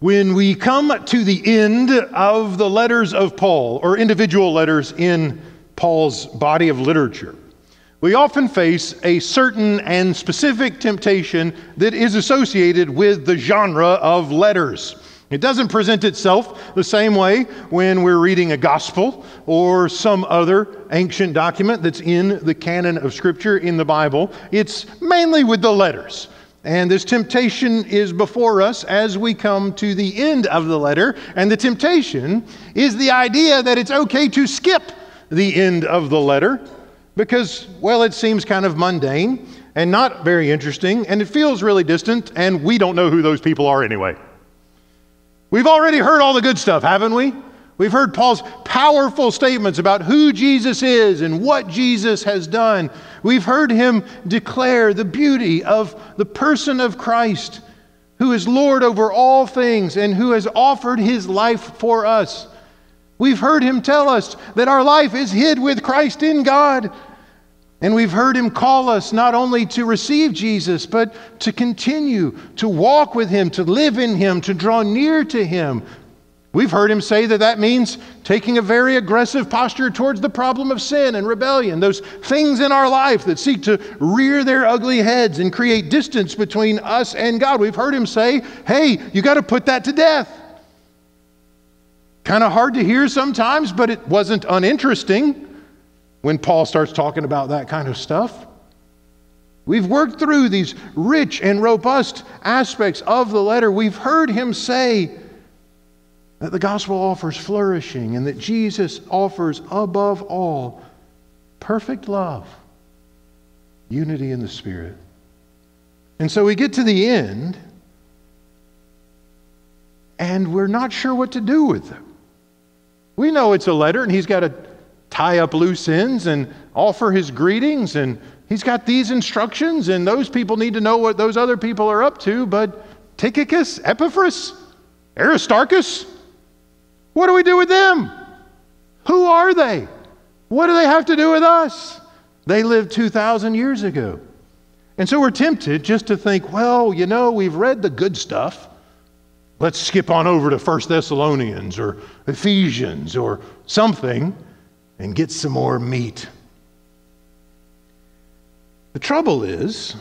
When we come to the end of the letters of Paul, or individual letters in Paul's body of literature, we often face a certain and specific temptation that is associated with the genre of letters. It doesn't present itself the same way when we're reading a gospel or some other ancient document that's in the canon of Scripture in the Bible. It's mainly with the letters. And this temptation is before us as we come to the end of the letter. And the temptation is the idea that it's okay to skip the end of the letter because, well, it seems kind of mundane and not very interesting, and it feels really distant, and we don't know who those people are anyway. We've already heard all the good stuff, haven't we? We've heard Paul's powerful statements about who Jesus is and what Jesus has done. We've heard him declare the beauty of the person of Christ, who is Lord over all things and who has offered his life for us. We've heard him tell us that our life is hid with Christ in God. And we've heard him call us not only to receive Jesus, but to continue to walk with him, to live in him, to draw near to him, We've heard him say that that means taking a very aggressive posture towards the problem of sin and rebellion, those things in our life that seek to rear their ugly heads and create distance between us and God. We've heard him say, hey, you got to put that to death. Kind of hard to hear sometimes, but it wasn't uninteresting when Paul starts talking about that kind of stuff. We've worked through these rich and robust aspects of the letter. We've heard him say, that the gospel offers flourishing and that Jesus offers above all perfect love, unity in the Spirit. And so we get to the end and we're not sure what to do with them. We know it's a letter and he's got to tie up loose ends and offer his greetings and he's got these instructions and those people need to know what those other people are up to, but Tychicus, Epaphras, Aristarchus, what do we do with them? Who are they? What do they have to do with us? They lived 2,000 years ago. And so we're tempted just to think, well, you know, we've read the good stuff. Let's skip on over to 1 Thessalonians or Ephesians or something and get some more meat. The trouble is,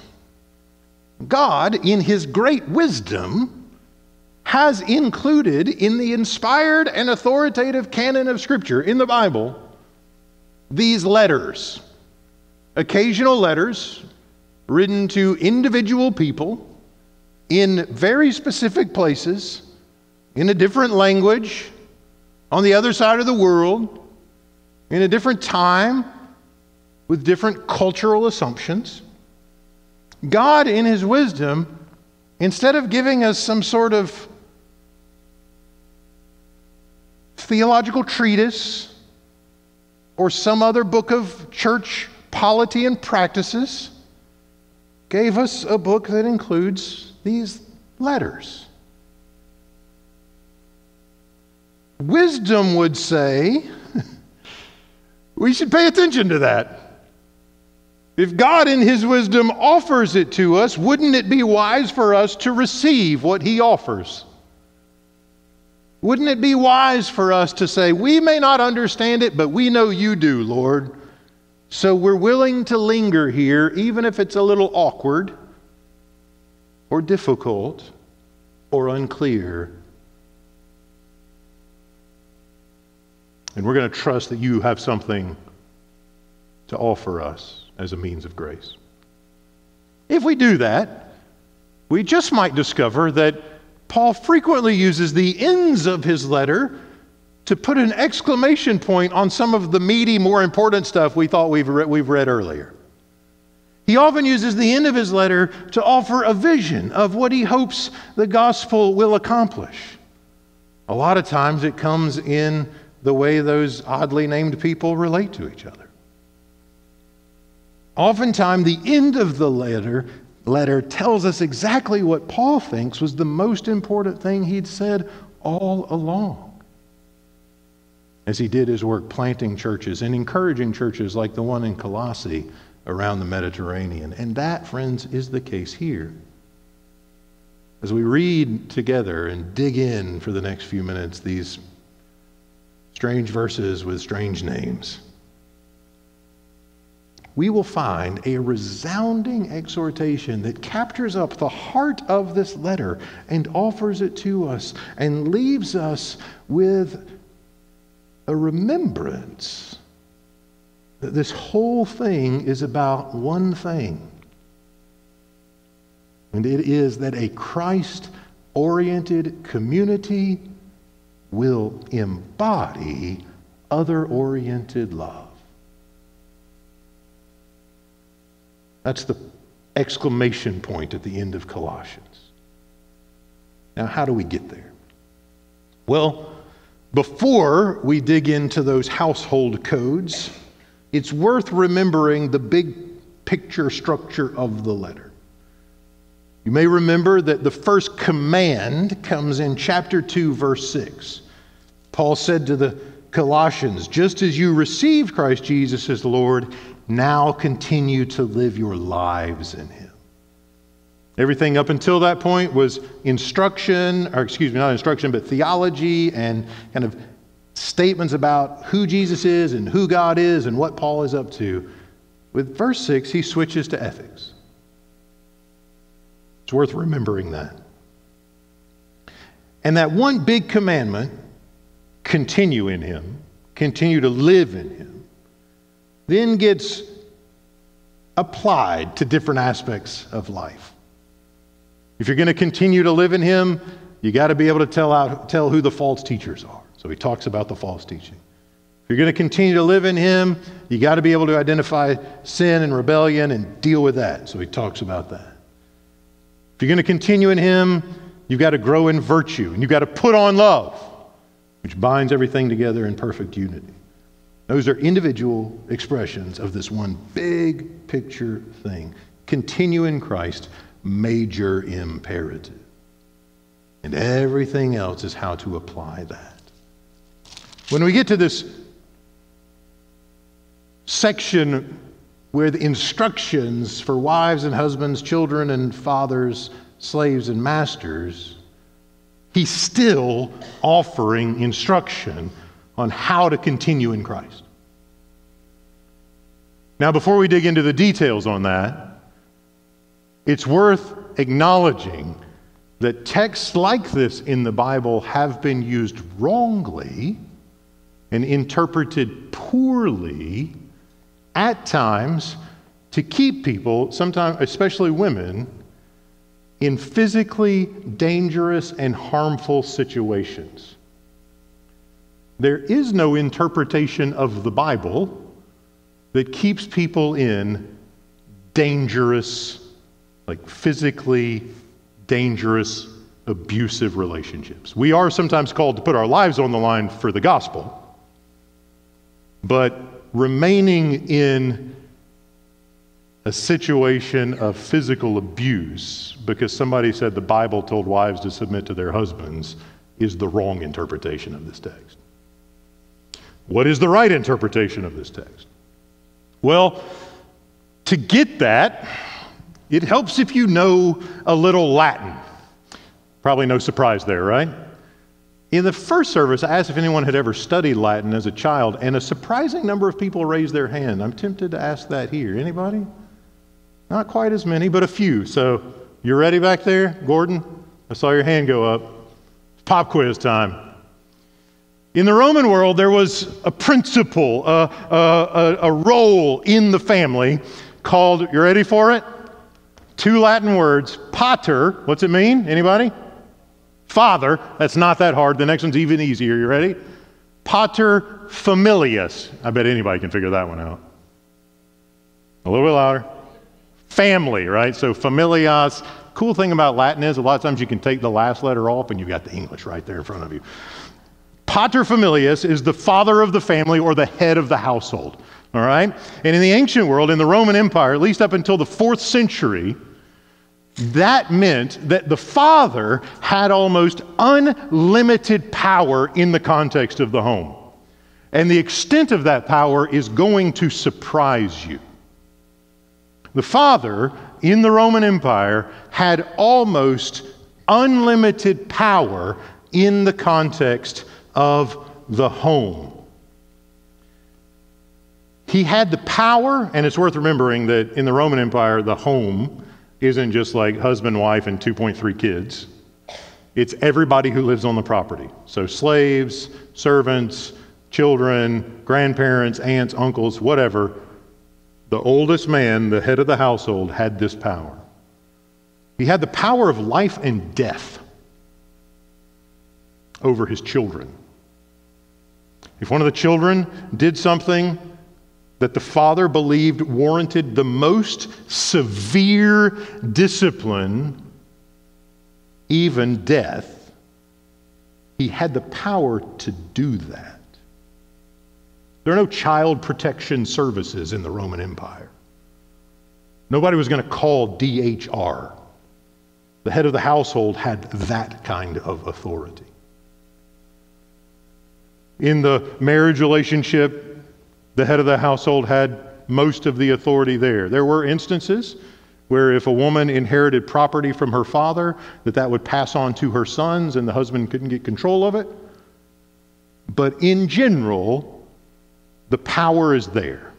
God, in His great wisdom, has included in the inspired and authoritative canon of Scripture in the Bible these letters, occasional letters written to individual people in very specific places, in a different language, on the other side of the world, in a different time, with different cultural assumptions. God, in His wisdom, instead of giving us some sort of theological treatise or some other book of church polity and practices, gave us a book that includes these letters. Wisdom would say we should pay attention to that. If God, in His wisdom, offers it to us, wouldn't it be wise for us to receive what He offers? Wouldn't it be wise for us to say, We may not understand it, but we know you do, Lord. So we're willing to linger here, even if it's a little awkward or difficult or unclear. And we're going to trust that you have something to offer us as a means of grace. If we do that, we just might discover that Paul frequently uses the ends of his letter to put an exclamation point on some of the meaty, more important stuff we thought we've, re- we've read earlier. He often uses the end of his letter to offer a vision of what he hopes the gospel will accomplish. A lot of times it comes in the way those oddly named people relate to each other. Oftentimes, the end of the letter letter tells us exactly what Paul thinks was the most important thing he'd said all along. As he did his work planting churches and encouraging churches like the one in Colossae around the Mediterranean. And that, friends, is the case here. as we read together and dig in for the next few minutes these strange verses with strange names, we will find a resounding exhortation that captures up the heart of this letter and offers it to us and leaves us with a remembrance that this whole thing is about one thing. And it is that a Christ oriented community will embody other oriented love. That's the exclamation point at the end of Colossians. Now, how do we get there? Well, before we dig into those household codes, it's worth remembering the big picture structure of the letter. You may remember that the first command comes in chapter 2, verse 6. Paul said to the Colossians, Just as you received Christ Jesus as Lord, now continue to live your lives in Him. Everything up until that point was instruction, or excuse me, not instruction, but theology and kind of statements about who Jesus is and who God is and what Paul is up to. With verse 6, he switches to ethics. It's worth remembering that. And that one big commandment continue in him, continue to live in him, then gets applied to different aspects of life. If you're going to continue to live in him, you got to be able to tell, out, tell who the false teachers are. So he talks about the false teaching. If you're going to continue to live in him, you got to be able to identify sin and rebellion and deal with that. So he talks about that. If you're going to continue in him, you've got to grow in virtue and you've got to put on love, which binds everything together in perfect unity. Those are individual expressions of this one big picture thing. Continue in Christ, major imperative. And everything else is how to apply that. When we get to this section where the instructions for wives and husbands, children and fathers, slaves and masters, he's still offering instruction on how to continue in Christ. Now, before we dig into the details on that, it's worth acknowledging that texts like this in the Bible have been used wrongly and interpreted poorly at times to keep people, sometimes especially women, in physically dangerous and harmful situations. There is no interpretation of the Bible that keeps people in dangerous, like physically dangerous, abusive relationships. We are sometimes called to put our lives on the line for the gospel, but remaining in a situation of physical abuse because somebody said the Bible told wives to submit to their husbands is the wrong interpretation of this text. What is the right interpretation of this text? Well, to get that, it helps if you know a little Latin. Probably no surprise there, right? In the first service, I asked if anyone had ever studied Latin as a child, and a surprising number of people raised their hand. I'm tempted to ask that here. Anybody? Not quite as many, but a few. So, you ready back there, Gordon? I saw your hand go up. Pop quiz time. In the Roman world, there was a principle, a, a, a, role in the family called, you ready for it? Two Latin words, pater. What's it mean? Anybody? Father, that's not that hard. The next one's even easier. You ready? Pater familias. I bet anybody can figure that one out. A little bit louder. Family, right? So familias. Cool thing about Latin is a lot of times you can take the last letter off and you've got the English right there in front of you. Pater familias is the father of the family or the head of the household. All right? And in the ancient world, in the Roman Empire, at least up until the fourth century, that meant that the father had almost unlimited power in the context of the home. And the extent of that power is going to surprise you. The father in the Roman Empire had almost unlimited power in the context of the home. He had the power, and it's worth remembering that in the Roman Empire, the home isn't just like husband, wife, and 2.3 kids. It's everybody who lives on the property. So slaves, servants, children, grandparents, aunts, uncles, whatever. The oldest man, the head of the household, had this power. He had the power of life and death over his children. If one of the children did something that the father believed warranted the most severe discipline, even death, he had the power to do that. There are no child protection services in the Roman Empire. Nobody was going to call DHR. The head of the household had that kind of authority. In the marriage relationship, the head of the household had most of the authority there. There were instances where if a woman inherited property from her father, that that would pass on to her sons and the husband couldn't get control of it. But in general, the power is there.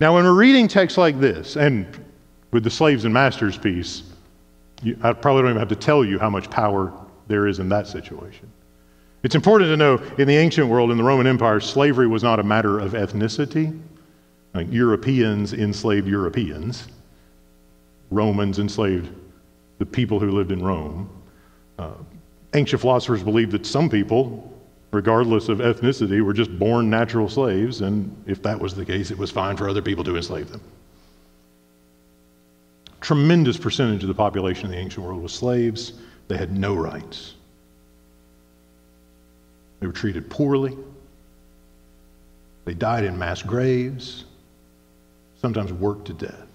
Now, when we're reading texts like this, and with the slaves and masters piece, you, I probably don't even have to tell you how much power there is in that situation. It's important to know in the ancient world, in the Roman Empire, slavery was not a matter of ethnicity. Like Europeans enslaved Europeans, Romans enslaved the people who lived in Rome. Uh, ancient philosophers believed that some people, regardless of ethnicity, were just born natural slaves, and if that was the case, it was fine for other people to enslave them tremendous percentage of the population in the ancient world was slaves. They had no rights. They were treated poorly. They died in mass graves, sometimes worked to death.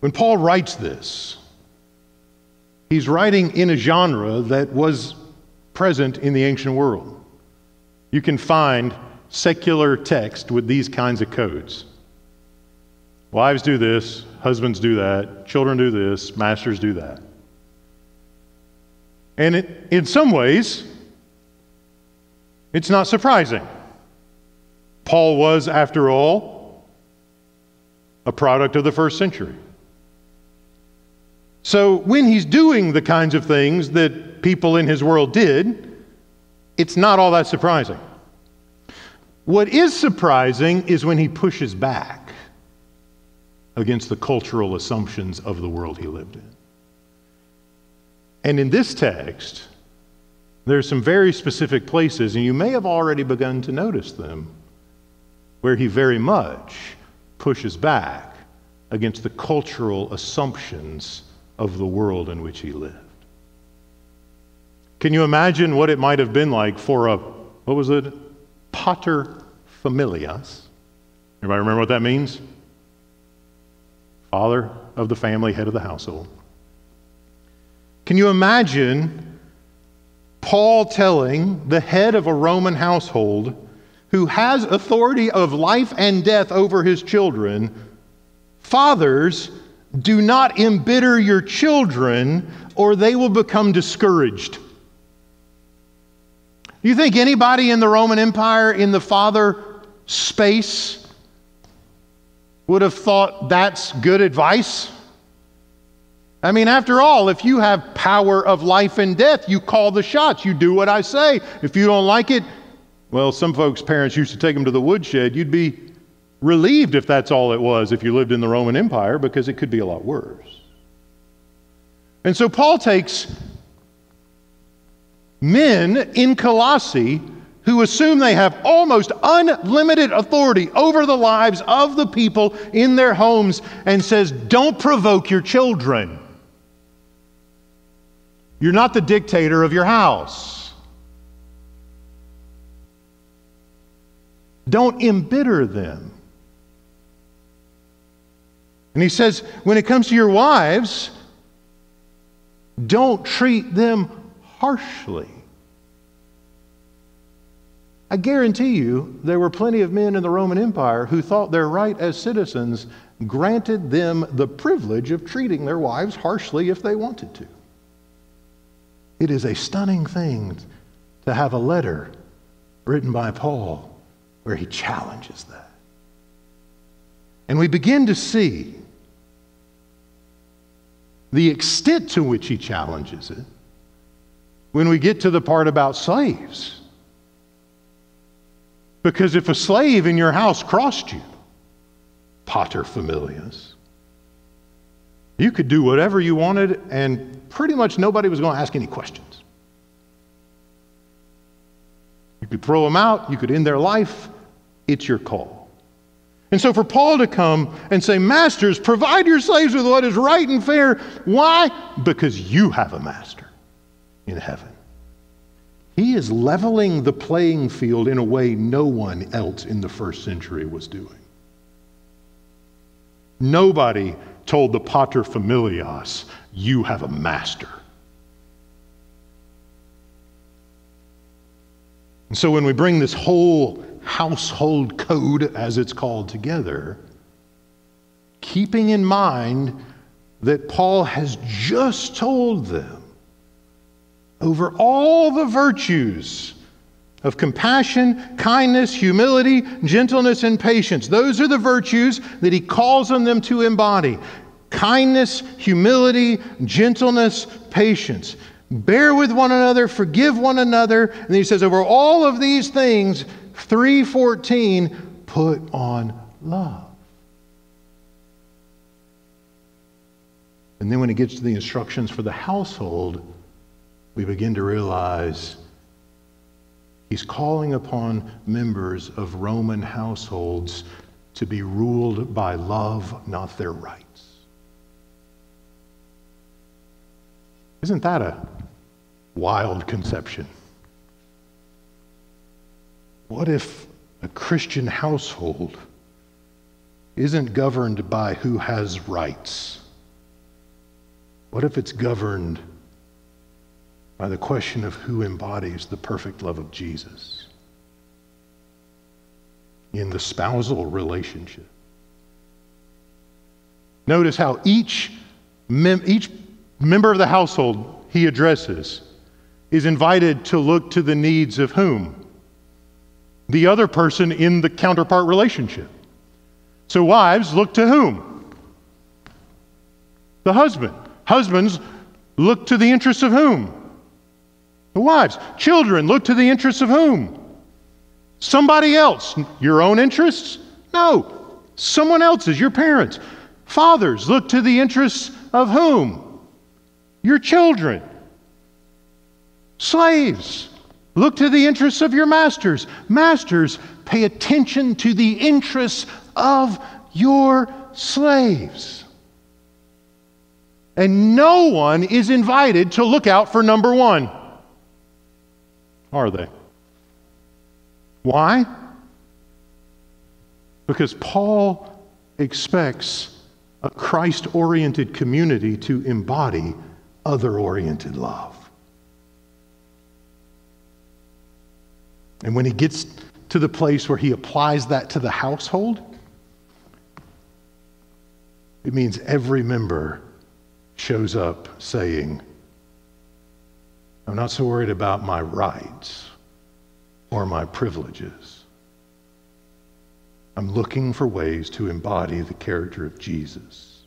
When Paul writes this, he's writing in a genre that was present in the ancient world. You can find secular text with these kinds of codes. Wives do this, husbands do that, children do this, masters do that. And it, in some ways, it's not surprising. Paul was, after all, a product of the first century. So when he's doing the kinds of things that people in his world did, it's not all that surprising. What is surprising is when he pushes back against the cultural assumptions of the world he lived in. And in this text, there are some very specific places, and you may have already begun to notice them, where he very much pushes back against the cultural assumptions of the world in which he lived. Can you imagine what it might have been like for a, what was it? Pater familias. Anybody remember what that means? father of the family, head of the household. Can you imagine Paul telling the head of a Roman household who has authority of life and death over his children, Fathers, do not embitter your children or they will become discouraged. Do you think anybody in the Roman Empire in the father space would have thought that's good advice. I mean, after all, if you have power of life and death, you call the shots. You do what I say. If you don't like it, well, some folks' parents used to take them to the woodshed. You'd be relieved if that's all it was if you lived in the Roman Empire because it could be a lot worse. And so Paul takes men in Colossae who assume they have almost unlimited authority over the lives of the people in their homes and says, Don't provoke your children. You're not the dictator of your house. Don't embitter them. And he says, when it comes to your wives, don't treat them harshly. I guarantee you there were plenty of men in the Roman Empire who thought their right as citizens granted them the privilege of treating their wives harshly if they wanted to. It is a stunning thing to have a letter written by Paul where he challenges that. And we begin to see the extent to which he challenges it when we get to the part about slaves. Because if a slave in your house crossed you, pater familias, you could do whatever you wanted, and pretty much nobody was going to ask any questions. You could throw them out, you could end their life. It's your call. And so, for Paul to come and say, Masters, provide your slaves with what is right and fair. Why? Because you have a master in heaven. He is leveling the playing field in a way no one else in the first century was doing. Nobody told the pater familias, You have a master. And so when we bring this whole household code, as it's called, together, keeping in mind that Paul has just told them over all the virtues of compassion, kindness, humility, gentleness, and patience. Those are the virtues that he calls on them to embody kindness, humility, gentleness, patience. Bear with one another, forgive one another. And then he says, over all of these things, 314, put on love. And then when he gets to the instructions for the household, we begin to realize he's calling upon members of Roman households to be ruled by love, not their rights. Isn't that a wild conception? What if a Christian household isn't governed by who has rights? What if it's governed by the question of who embodies the perfect love of Jesus in the spousal relationship? Notice how each, mem- each member of the household he addresses is invited to look to the needs of whom? The other person in the counterpart relationship. So, wives, look to whom? The husband. Husbands, look to the interests of whom? The wives. Children, look to the interests of whom? Somebody else. Your own interests? No. Someone else's, your parents. Fathers, look to the interests of whom? your children. Slaves, look to the interests of your masters. Masters, pay attention to the interests of your slaves. And no one is invited to look out for number one. Are they? Why? Because Paul expects a Christ oriented community to embody other oriented love. And when he gets to the place where he applies that to the household, it means every member shows up saying, I'm not so worried about my rights or my privileges. I'm looking for ways to embody the character of Jesus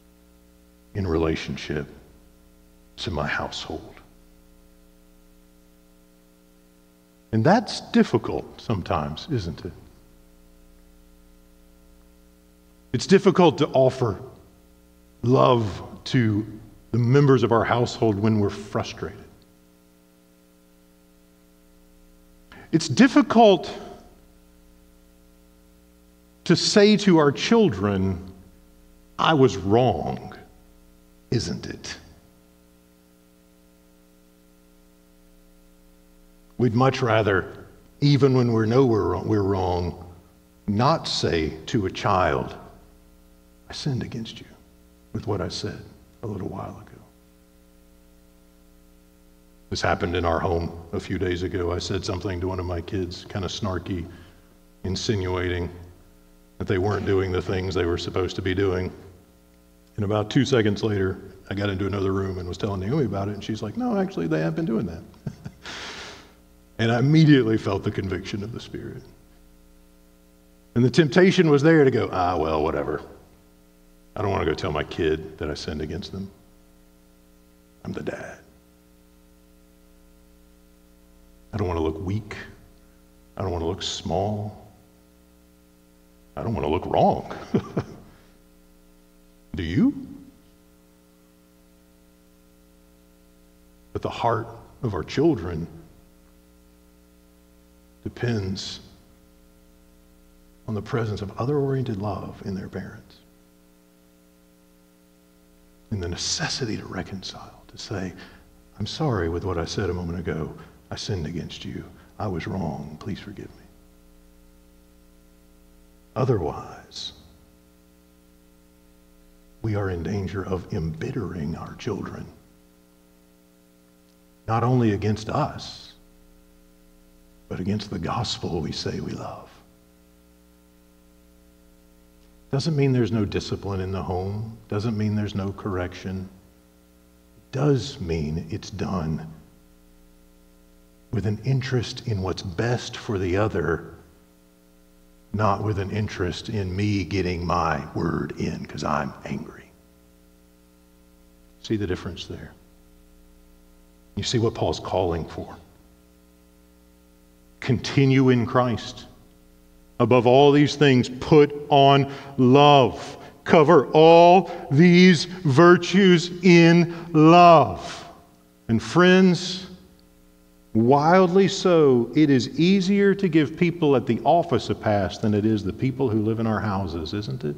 in relationship to my household. And that's difficult sometimes, isn't it? It's difficult to offer love to the members of our household when we're frustrated. It's difficult to say to our children, I was wrong, isn't it? We'd much rather, even when we know we're wrong, we're wrong, not say to a child, I sinned against you with what I said a little while ago. This happened in our home a few days ago. I said something to one of my kids, kind of snarky, insinuating that they weren't doing the things they were supposed to be doing. And about two seconds later, I got into another room and was telling Naomi about it, and she's like, No, actually, they have been doing that. and I immediately felt the conviction of the Spirit. And the temptation was there to go, Ah, well, whatever. I don't want to go tell my kid that I sinned against them. I'm the dad. I don't want to look weak. I don't want to look small. I don't want to look wrong. Do you? But the heart of our children depends on the presence of other oriented love in their parents. And the necessity to reconcile, to say, I'm sorry with what I said a moment ago. I sinned against you. I was wrong. Please forgive me. Otherwise, we are in danger of embittering our children, not only against us, but against the gospel we say we love. Doesn't mean there's no discipline in the home, doesn't mean there's no correction. Does mean it's done with an interest in what's best for the other, not with an interest in me getting my word in because I'm angry. See the difference there? You see what Paul's calling for. Continue in Christ. Above all these things, put on love. Cover all these virtues in love. And friends, Wildly so, it is easier to give people at the office a pass than it is the people who live in our houses, isn't it?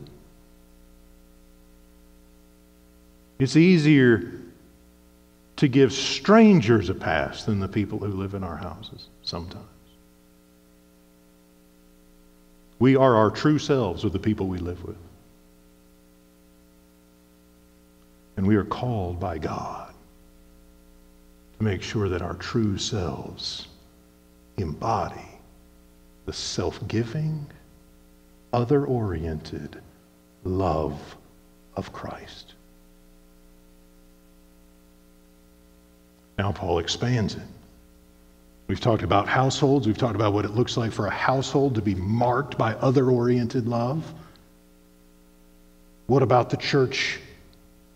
It's easier to give strangers a pass than the people who live in our houses sometimes. We are our true selves with the people we live with. And we are called by God make sure that our true selves embody the self giving, other oriented love of Christ. Now, Paul expands it. We've talked about households. We've talked about what it looks like for a household to be marked by other oriented love. What about the church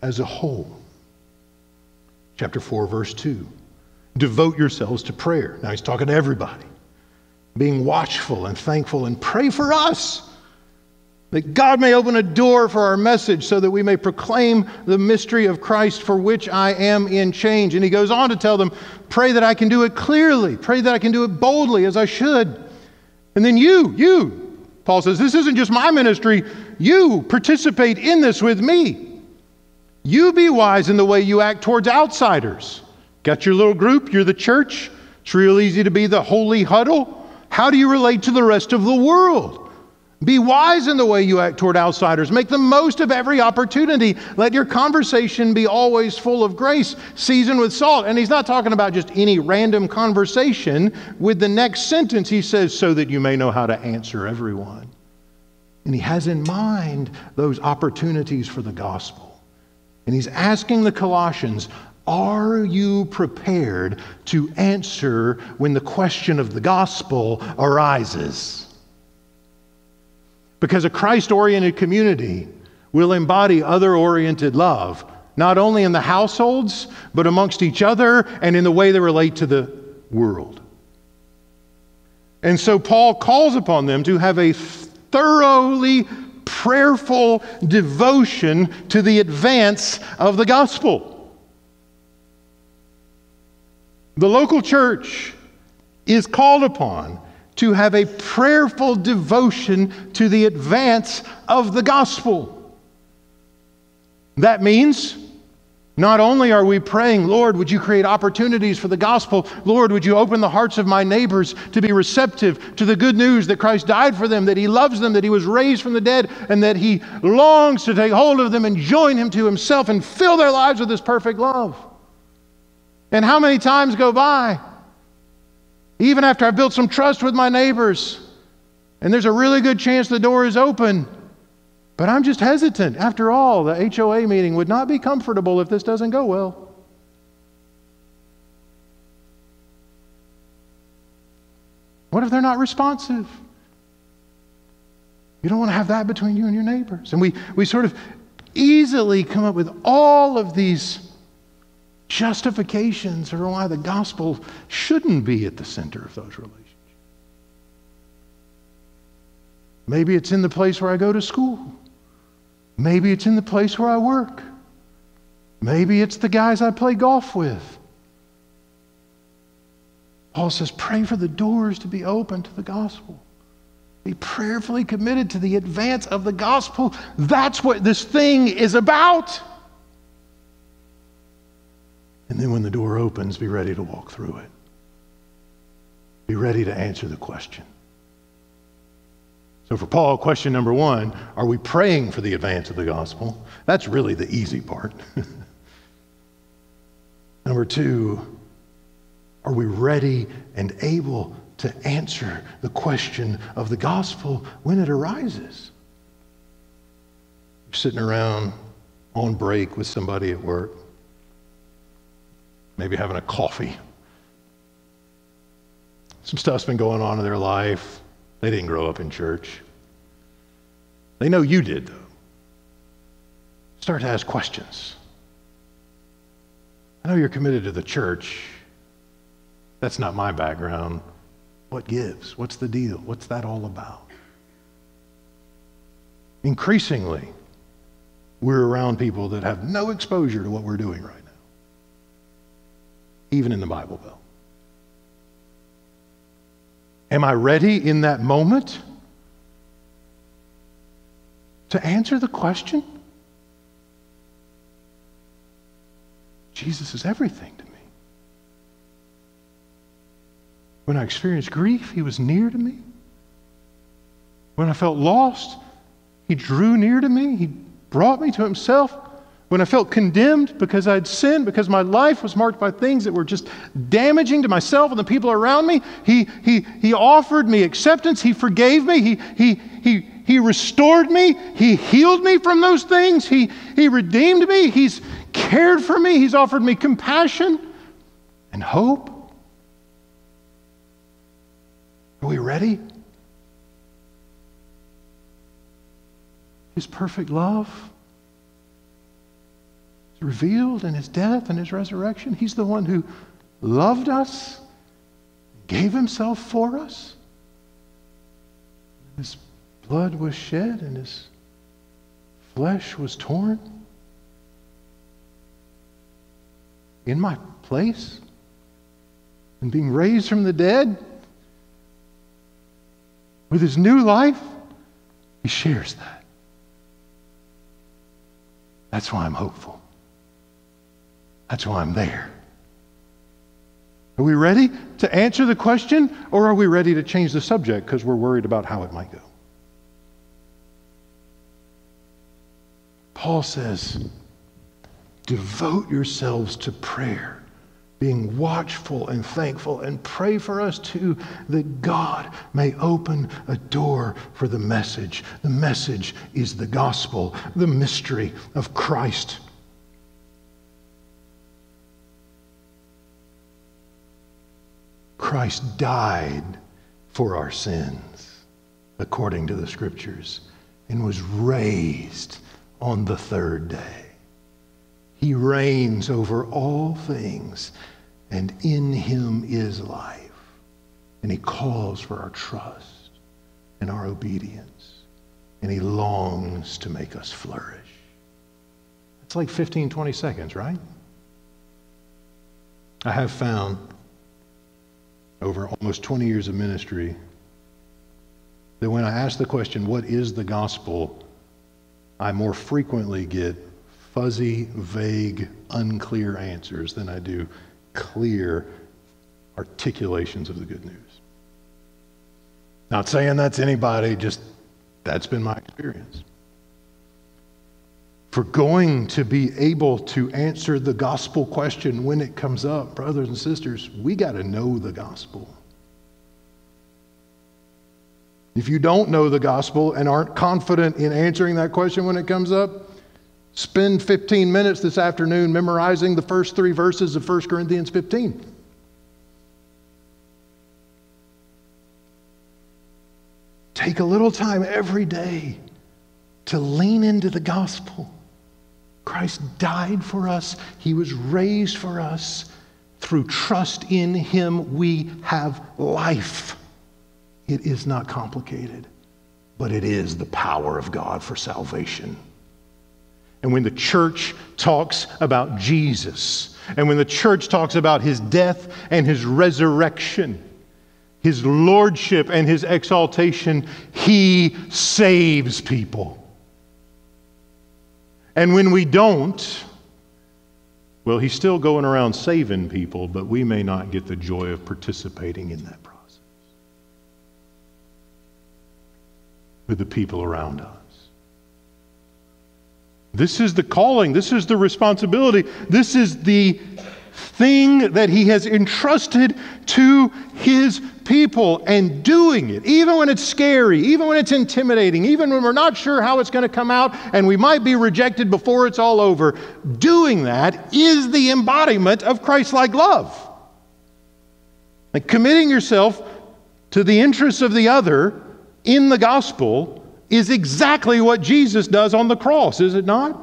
as a whole? Chapter 4, verse 2. Devote yourselves to prayer. Now he's talking to everybody. Being watchful and thankful and pray for us. That God may open a door for our message so that we may proclaim the mystery of Christ for which I am in change. And he goes on to tell them, pray that I can do it clearly, pray that I can do it boldly as I should. And then you, you, Paul says, this isn't just my ministry, you participate in this with me. You be wise in the way you act towards outsiders. Got your little group, you're the church. It's real easy to be the holy huddle. How do you relate to the rest of the world? Be wise in the way you act toward outsiders. Make the most of every opportunity. Let your conversation be always full of grace, seasoned with salt. And he's not talking about just any random conversation. With the next sentence, he says, so that you may know how to answer everyone. And he has in mind those opportunities for the gospel. And he's asking the Colossians, are you prepared to answer when the question of the gospel arises? Because a Christ oriented community will embody other oriented love, not only in the households, but amongst each other and in the way they relate to the world. And so Paul calls upon them to have a thoroughly prayerful devotion to the advance of the gospel. The local church is called upon to have a prayerful devotion to the advance of the gospel. That means not only are we praying, Lord, would you create opportunities for the gospel? Lord, would you open the hearts of my neighbors to be receptive to the good news that Christ died for them, that he loves them, that he was raised from the dead, and that he longs to take hold of them and join him to himself and fill their lives with his perfect love? And how many times go by, even after I've built some trust with my neighbors, and there's a really good chance the door is open, but I'm just hesitant. After all, the HOA meeting would not be comfortable if this doesn't go well. What if they're not responsive? You don't want to have that between you and your neighbors. And we, we sort of easily come up with all of these justifications for why the gospel shouldn't be at the center of those relationships. Maybe it's in the place where I go to school. Maybe it's in the place where I work. Maybe it's the guys I play golf with. Paul says, pray for the doors to be open to the gospel. Be prayerfully committed to the advance of the gospel. That's what this thing is about. And then when the door opens, be ready to walk through it. Be ready to answer the question. So, for Paul, question number one are we praying for the advance of the gospel? That's really the easy part. number two, are we ready and able to answer the question of the gospel when it arises? You're sitting around on break with somebody at work, maybe having a coffee. Some stuff's been going on in their life. They didn't grow up in church. They know you did, though. Start to ask questions. I know you're committed to the church. That's not my background. What gives? What's the deal? What's that all about? Increasingly, we're around people that have no exposure to what we're doing right even in the Bible Belt. Am I ready in that moment to answer the question? Jesus is everything to me. When I experienced grief, He was near to me. When I felt lost, He drew near to me. He brought me to Himself. When I felt condemned because I'd sinned, because my life was marked by things that were just damaging to myself and the people around me, He, he, he offered me acceptance. He forgave me. He, he, he, he restored me. He healed me from those things. He, he redeemed me. He's cared for me. He's offered me compassion and hope. Are we ready? His perfect love revealed in his death and his resurrection. He's the one who loved us, gave himself for us. His blood was shed and his flesh was torn. In my place and being raised from the dead with his new life, he shares that. That's why I'm hopeful. That's why I'm there. Are we ready to answer the question, or are we ready to change the subject because we're worried about how it might go? Paul says, devote yourselves to prayer being watchful and thankful, and pray for us too that God may open a door for the message. The message is the gospel, the mystery of Christ. Christ died for our sins, according to the scriptures, and was raised on the third day. He reigns over all things, and in him is life. And he calls for our trust and our obedience, and he longs to make us flourish. It's like 15, 20 seconds, right? I have found over almost 20 years of ministry that when I ask the question, What is the gospel? I more frequently get fuzzy, vague, unclear answers than I do clear articulations of the good news. Not saying that's anybody, just that's been my experience. We're going to be able to answer the gospel question when it comes up, brothers and sisters, we got to know the gospel. If you don't know the gospel and aren't confident in answering that question when it comes up, spend 15 minutes this afternoon memorizing the first three verses of 1 Corinthians 15. Take a little time every day to lean into the gospel. Christ died for us, He was raised for us. Through trust in Him, we have life. It is not complicated, but it is the power of God for salvation. And when the church talks about Jesus, and when the church talks about his death and his resurrection, his lordship and his exaltation, he saves people. And when we don't, well, he's still going around saving people, but we may not get the joy of participating in that process with the people around us. This is the calling, this is the responsibility, this is the thing that he has entrusted to his people and doing it, even when it's scary, even when it's intimidating, even when we're not sure how it's going to come out and we might be rejected before it's all over, doing that is the embodiment of Christ like love. Like committing yourself to the interests of the other in the gospel is exactly what Jesus does on the cross, is it not?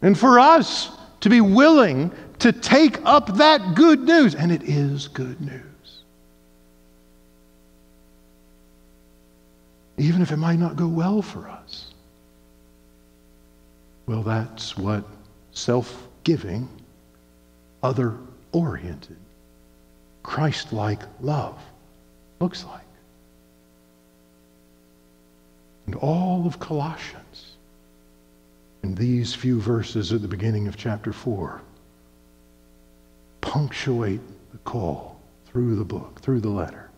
And for us to be willing to take up that good news, and it is good news. Even if it might not go well for us. Well, that's what self giving, other oriented, Christ like love looks like. And all of Colossians, in these few verses at the beginning of chapter 4, punctuate the call through the book, through the letter.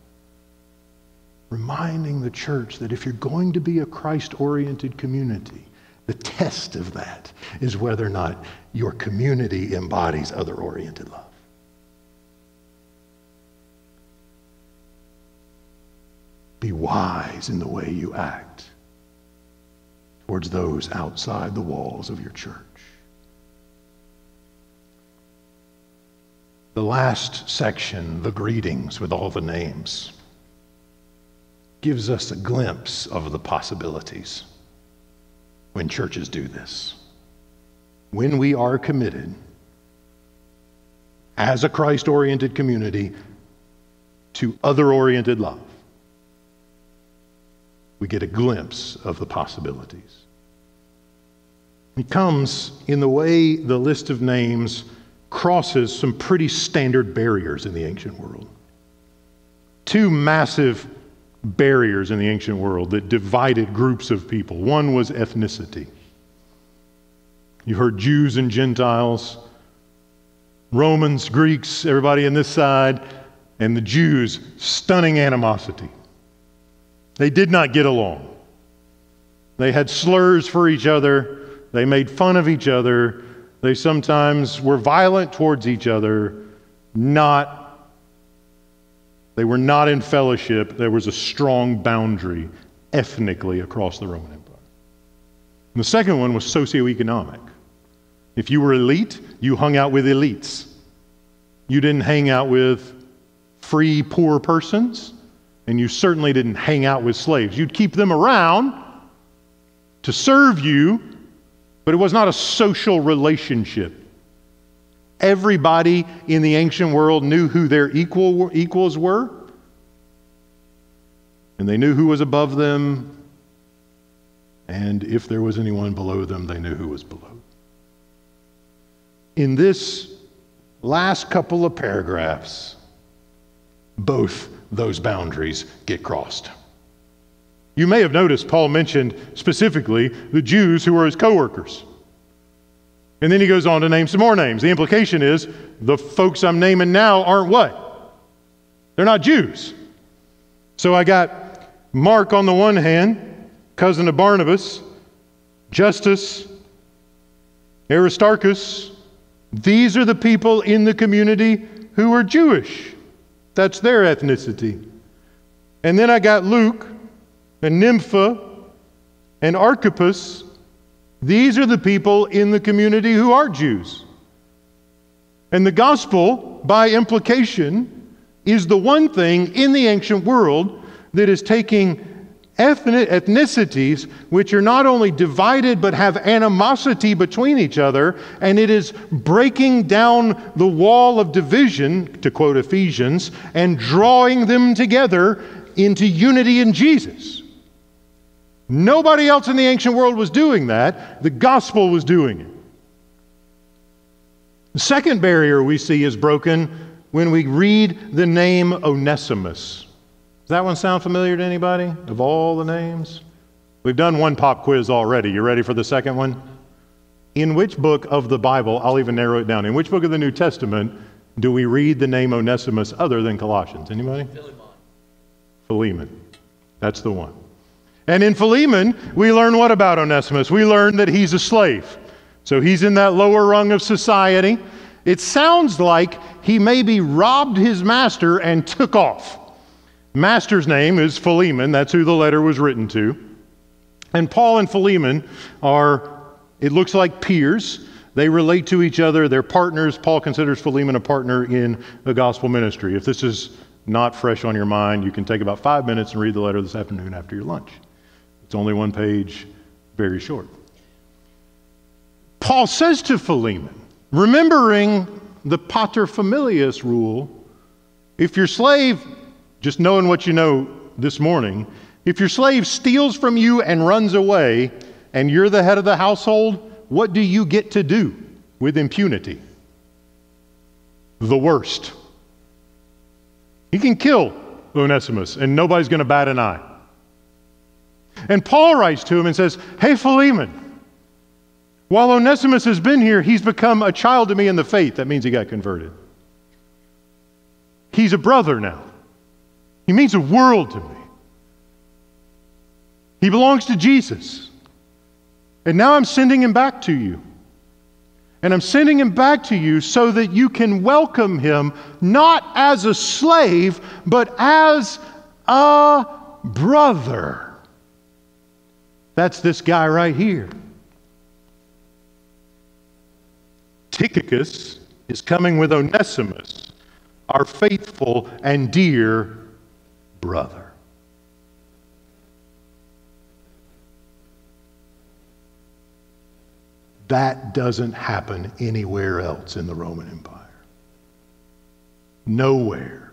Reminding the church that if you're going to be a Christ oriented community, the test of that is whether or not your community embodies other oriented love. Be wise in the way you act towards those outside the walls of your church. The last section, the greetings with all the names, gives us a glimpse of the possibilities when churches do this. When we are committed as a Christ oriented community to other oriented love, we get a glimpse of the possibilities. It comes in the way the list of names crosses some pretty standard barriers in the ancient world. Two massive barriers in the ancient world that divided groups of people. One was ethnicity. You heard Jews and Gentiles, Romans, Greeks, everybody on this side, and the Jews, stunning animosity. They did not get along. They had slurs for each other. They made fun of each other. They sometimes were violent towards each other. Not they were not in fellowship. There was a strong boundary ethnically across the Roman Empire. And the second one was socioeconomic. If you were elite, you hung out with elites. You didn't hang out with free, poor persons and you certainly didn't hang out with slaves. You'd keep them around to serve you, but it was not a social relationship. Everybody in the ancient world knew who their equal, equals were, and they knew who was above them, and if there was anyone below them, they knew who was below. In this last couple of paragraphs, both those boundaries get crossed. You may have noticed Paul mentioned specifically the Jews who were his co workers. And then he goes on to name some more names. The implication is the folks I'm naming now aren't what? They're not Jews. So I got Mark on the one hand, cousin of Barnabas, Justus, Aristarchus, these are the people in the community who are Jewish. That's their ethnicity. And then I got Luke and Nympha and Archippus. These are the people in the community who are Jews. And the gospel, by implication, is the one thing in the ancient world that is taking ethnicities which are not only divided but have animosity between each other, and it is breaking down the wall of division, to quote Ephesians, and drawing them together into unity in Jesus. Nobody else in the ancient world was doing that. The gospel was doing it. The second barrier we see is broken when we read the name Onesimus. Does that one sound familiar to anybody of all the names? We've done one pop quiz already. You ready for the second one? In which book of the Bible, I'll even narrow it down, in which book of the New Testament do we read the name Onesimus other than Colossians? Anybody? Philemon. Philemon. That's the one. And in Philemon, we learn what about Onesimus? We learn that he's a slave. So he's in that lower rung of society. It sounds like he maybe robbed his master and took off. Master's name is Philemon. That's who the letter was written to. And Paul and Philemon are, it looks like peers. They relate to each other. They're partners. Paul considers Philemon a partner in the gospel ministry. If this is not fresh on your mind, you can take about five minutes and read the letter this afternoon after your lunch. It's only one page, very short. Paul says to Philemon, remembering the paterfamilias rule, if your slave just knowing what you know this morning, if your slave steals from you and runs away, and you're the head of the household, what do you get to do with impunity? The worst. He can kill Onesimus, and nobody's going to bat an eye. And Paul writes to him and says, Hey, Philemon, while Onesimus has been here, he's become a child to me in the faith. That means he got converted. He's a brother now. He means the world to me. He belongs to Jesus. And now I'm sending him back to you. And I'm sending him back to you so that you can welcome him not as a slave, but as a brother. That's this guy right here. Tychicus is coming with Onesimus, our faithful and dear brother. That doesn't happen anywhere else in the Roman Empire. Nowhere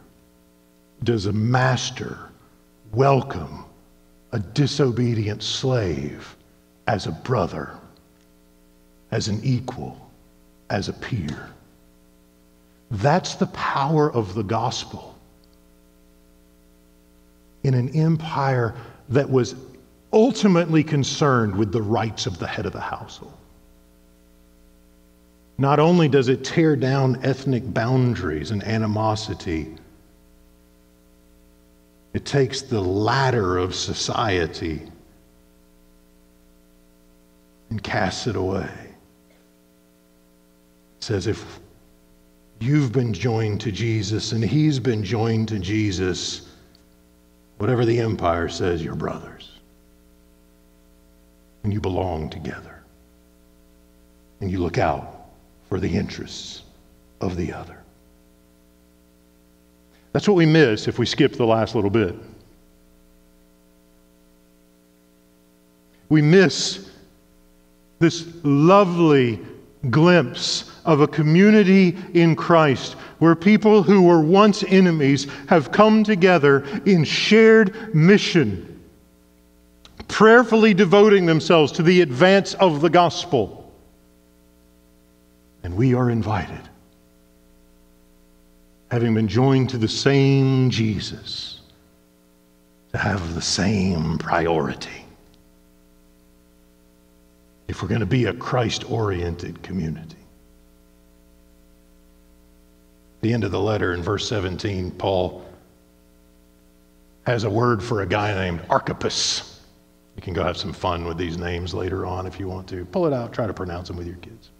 does a master welcome a disobedient slave as a brother, as an equal, as a peer. That's the power of the gospel in an empire that was ultimately concerned with the rights of the head of the household. Not only does it tear down ethnic boundaries and animosity, it takes the ladder of society and casts it away. It says, if you've been joined to Jesus and he's been joined to Jesus, Whatever the empire says, you're brothers. And you belong together. And you look out for the interests of the other. That's what we miss if we skip the last little bit. We miss this lovely glimpse of a community in Christ where people who were once enemies have come together in shared mission, prayerfully devoting themselves to the advance of the gospel. And we are invited, having been joined to the same Jesus, to have the same priority if we're going to be a Christ oriented community. The end of the letter in verse 17, Paul has a word for a guy named Archippus. You can go have some fun with these names later on if you want to. Pull it out, try to pronounce them with your kids.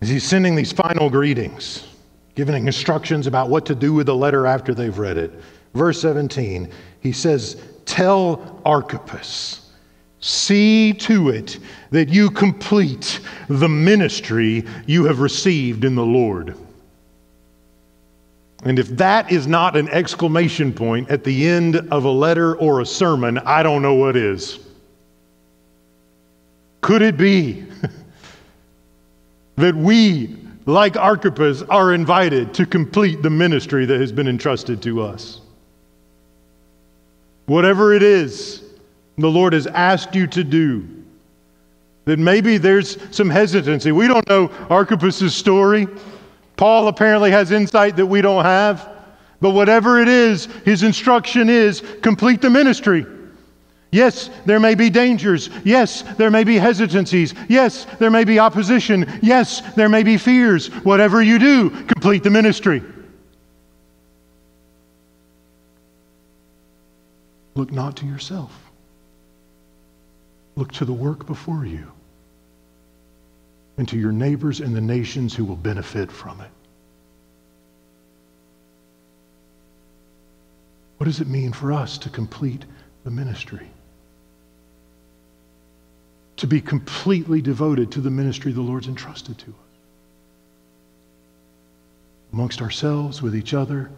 As he's sending these final greetings, giving instructions about what to do with the letter after they've read it. Verse 17, he says, Tell Archippus, see to it that you complete the ministry you have received in the Lord. And if that is not an exclamation point at the end of a letter or a sermon, I don't know what is. Could it be that we, like Archippus, are invited to complete the ministry that has been entrusted to us? Whatever it is the Lord has asked you to do, that maybe there's some hesitancy. We don't know Archippus' story. Paul apparently has insight that we don't have. But whatever it is, his instruction is complete the ministry. Yes, there may be dangers. Yes, there may be hesitancies. Yes, there may be opposition. Yes, there may be fears. Whatever you do, complete the ministry. Look not to yourself, look to the work before you and to your neighbors and the nations who will benefit from it. What does it mean for us to complete the ministry? To be completely devoted to the ministry the Lord's entrusted to us. Amongst ourselves, with each other,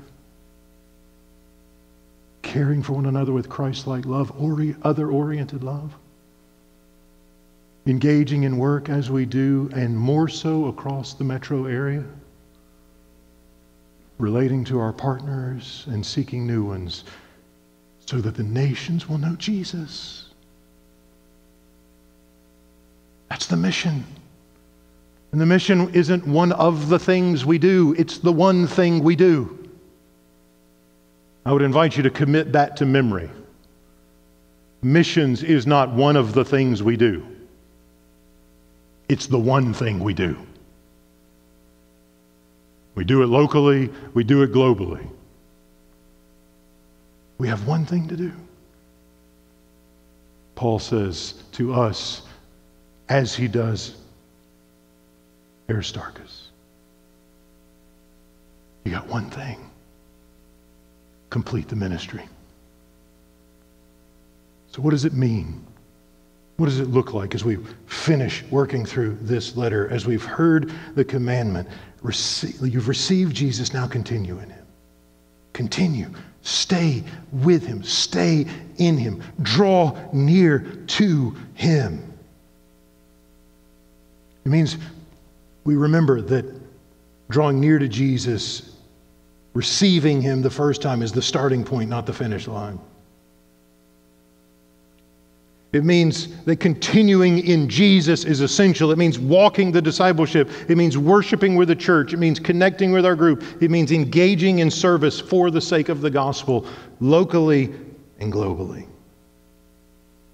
caring for one another with Christ like love, or other oriented love engaging in work as we do, and more so across the metro area, relating to our partners and seeking new ones so that the nations will know Jesus. That's the mission. And the mission isn't one of the things we do, it's the one thing we do. I would invite you to commit that to memory. Missions is not one of the things we do. It's the one thing we do. We do it locally, we do it globally. We have one thing to do. Paul says to us, as he does Aristarchus, you got one thing complete the ministry. So, what does it mean what does it look like as we finish working through this letter, as we've heard the commandment? you've received Jesus, now continue in him. Continue. Stay with him. Stay in him. Draw near to him. It means we remember that drawing near to Jesus, receiving him the first time, is the starting point, not the finish line. It means that continuing in Jesus is essential. It means walking the discipleship. It means worshiping with the church. It means connecting with our group. It means engaging in service for the sake of the gospel, locally and globally.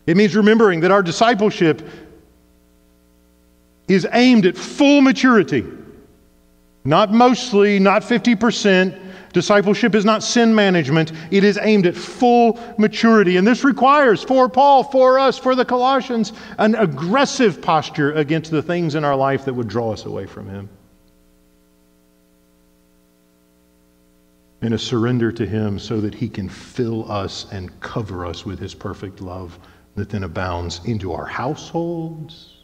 It means remembering that our discipleship is aimed at full maturity, not mostly, not 50%, Discipleship is not sin management, it is aimed at full maturity. And this requires, for Paul, for us, for the Colossians, an aggressive posture against the things in our life that would draw us away from Him. And a surrender to Him so that He can fill us and cover us with His perfect love that then abounds into our households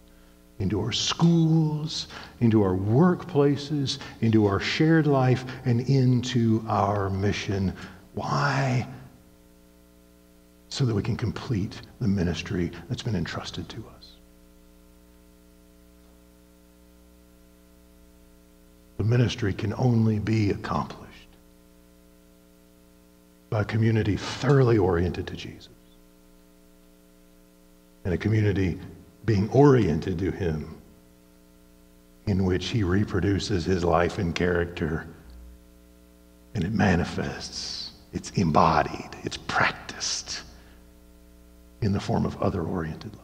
into our schools, into our workplaces, into our shared life, and into our mission. Why? So that we can complete the ministry that's been entrusted to us. The ministry can only be accomplished by a community thoroughly oriented to Jesus and a community being oriented to Him, in which He reproduces His life and character, and it manifests, it's embodied, it's practiced in the form of other oriented love.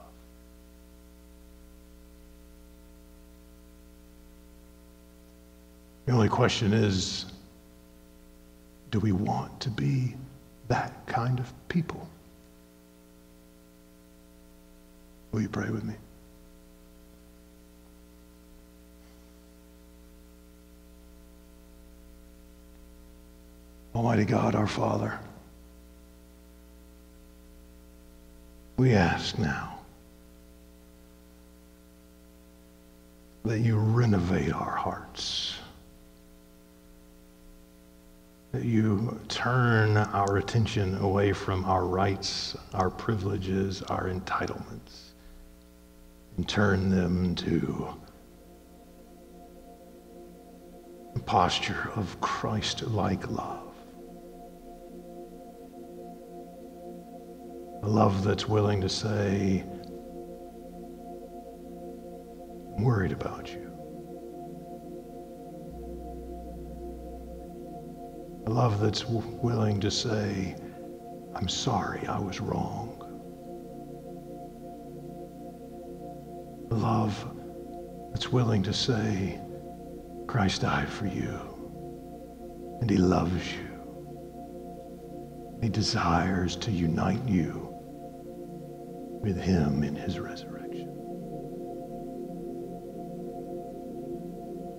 The only question is do we want to be that kind of people? Will you pray with me? Almighty God, our Father, we ask now that you renovate our hearts, that you turn our attention away from our rights, our privileges, our entitlements, and turn them to a posture of Christ like love. A love that's willing to say, I'm worried about you. A love that's w- willing to say, I'm sorry, I was wrong. Love that's willing to say, Christ died for you, and he loves you. He desires to unite you with him in his resurrection.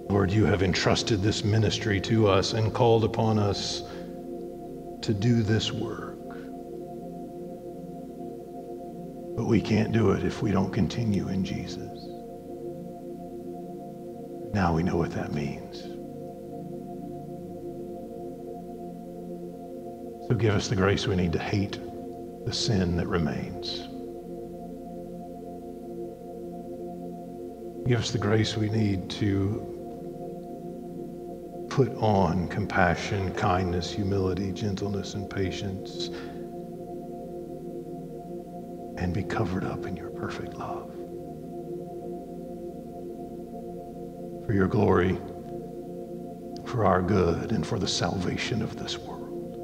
Lord, you have entrusted this ministry to us and called upon us to do this work. But we can't do it if we don't continue in Jesus. Now we know what that means. So give us the grace we need to hate the sin that remains. Give us the grace we need to put on compassion, kindness, humility, gentleness, and patience, and be covered up in your perfect love. For your glory, for our good, and for the salvation of this world.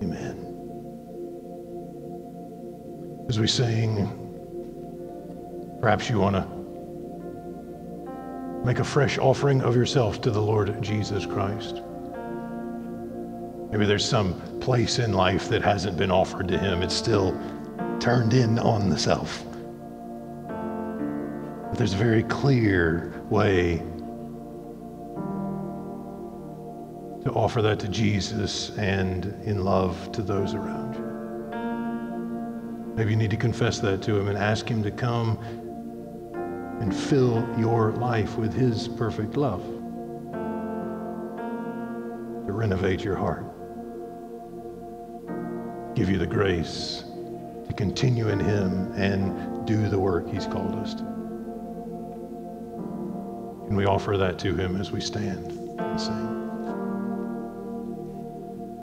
Amen. As we sing, perhaps you want to make a fresh offering of yourself to the Lord Jesus Christ. Maybe there's some place in life that hasn't been offered to Him, it's still turned in on the self. But there's a very clear way to offer that to Jesus and in love to those around you. Maybe you need to confess that to Him and ask Him to come and fill your life with His perfect love to renovate your heart, give you the grace to continue in Him and do the work He's called us to. And we offer that to Him as we stand and sing.